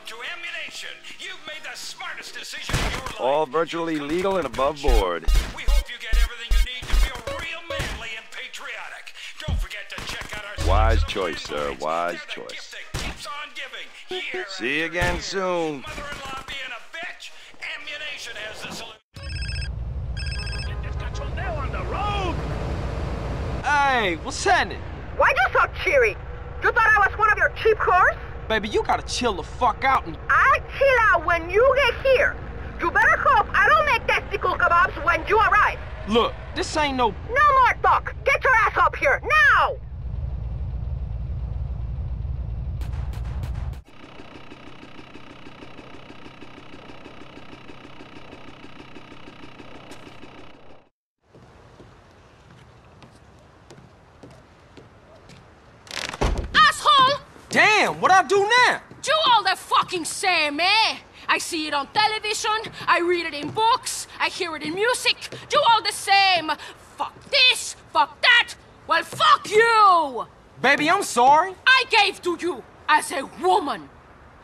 Welcome to Ammu-Nation. You've made the smartest decision of your life. All virtually legal and above board. We hope you get everything you need to feel real manly and patriotic. Don't forget to check out our Wise choice, sir. Wise the choice. gift that keeps on giving. See you again year. soon. Mother-in-law being a bitch. Ammu-Nation has the solution. Hey, what's happening? Why you so cheery? You thought I was one of your cheap whores? Baby, you gotta chill the fuck out and... I'll chill out when you get here. You better hope I don't make testicle kebabs when you arrive. Look, this ain't no... No more talk. Get your ass up here, now! Damn, what I do now? Do all the fucking same, eh? I see it on television, I read it in books, I hear it in music. Do all the same. Fuck this, fuck that. Well, fuck you! Baby, I'm sorry. I gave to you as a woman.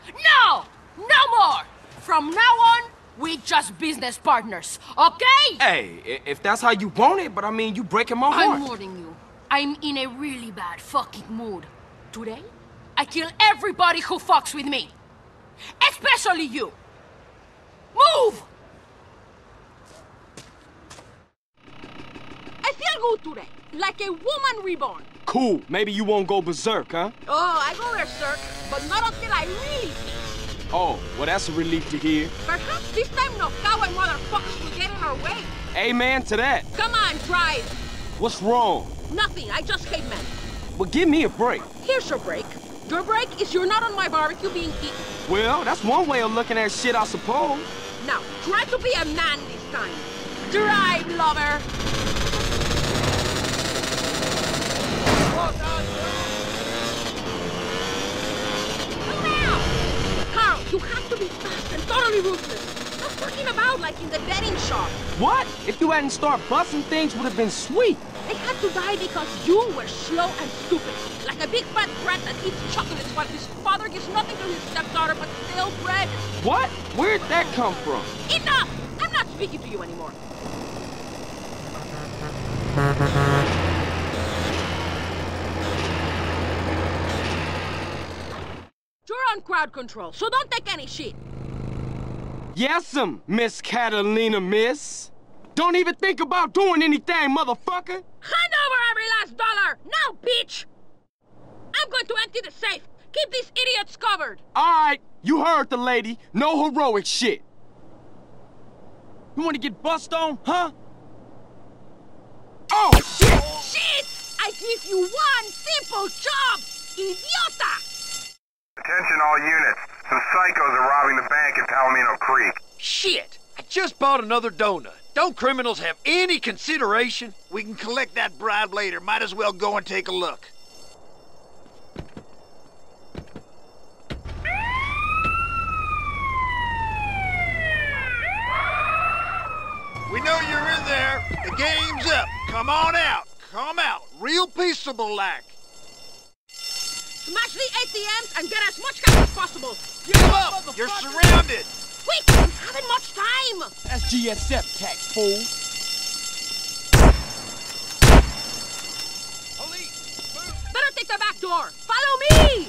No! No more! From now on, we just business partners, okay? Hey, if that's how you want it, but I mean, you breaking my heart. I'm warning you. I'm in a really bad fucking mood. Today, I kill everybody who fucks with me. Especially you. Move! I feel good today. Like a woman reborn. Cool, maybe you won't go berserk, huh? Oh, I go berserk, but not until I really feel. Oh, well, that's a relief to hear. Perhaps this time no cowboy motherfuckers will get in our way. Amen to that. Come on, drive. What's wrong? Nothing, I just hate men. Well, give me a break. Here's your break. Your break is you're not on my barbecue being eaten. Well, that's one way of looking at shit, I suppose. Now, try to be a man this time. Drive, lover! Carl, you have to be fast and totally ruthless. Not fucking about like in the betting shop. What? If you hadn't started busting things, would have been sweet. They had to die because you were slow and stupid. Like a big fat brat that eats chocolates while his father gives nothing to his stepdaughter but stale bread. What? Where'd that come from? Enough! I'm not speaking to you anymore. You're on crowd control, so don't take any shit. Yes'm, Miss Catalina, miss. Don't even think about doing anything, motherfucker. Hand over every last dollar! Now, bitch! I'm going to empty the safe. Keep these idiots covered. All right, you heard the lady. No heroic shit. You want to get bust on, huh? Oh, shit! Shit! I give you one simple job, idiota! Attention all units. Some psychos are robbing the bank in Palomino Creek. Shit! I just bought another donut. Don't criminals have any consideration? We can collect that bribe later. Might as well go and take a look. We know you're in there. The game's up. Come on out. Come out. Real peaceable like. Smash the ATMs and get as much cash as possible. Give up. You're surrounded. Quick! We haven't much time! That's GSF tax, fool. Better take the back door! Follow me!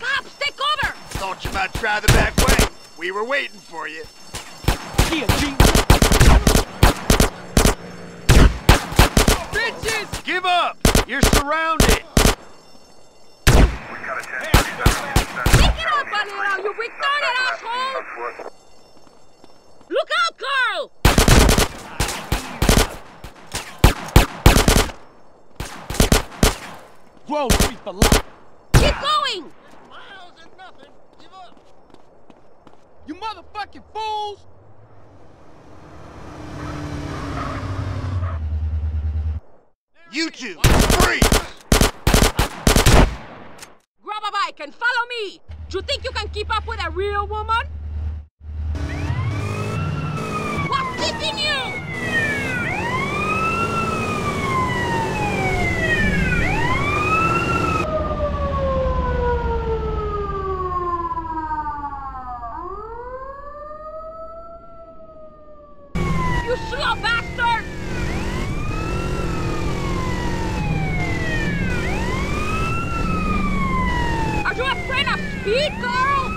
Cops, take cover! Thought you might try the back way. We were waiting for you. Yeah, G. Bitches! Give up! You're surrounded! We got a 1047 Pick it up, Valero, you retarded asshole! Look out, Carl! Grove Street for life. Keep going! You motherfucking fools! You two, freeze! Grab a bike and follow me! Do you think you can keep up with a real woman? Slow bastard! Are you afraid of speed, girl?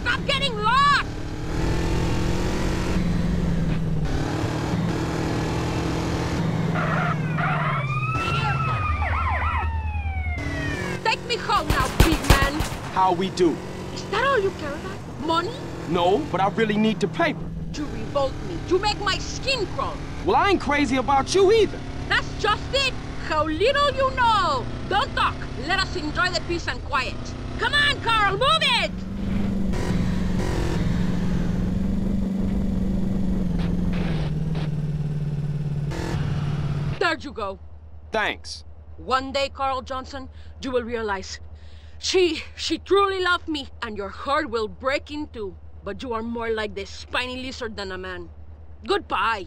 Stop getting lost! Take me home now, big man! How we do? Is that all you care about? Money? No, but I really need the paper. You revolt me. You make my skin crawl. Well, I ain't crazy about you either. That's just it. How little you know. Don't talk. Let us enjoy the peace and quiet. Come on, Carl, move it! There you go. Thanks. One day, Carl Johnson, you will realize she, she truly loved me, and your heart will break in two. But you are more like the spiny lizard than a man. Goodbye.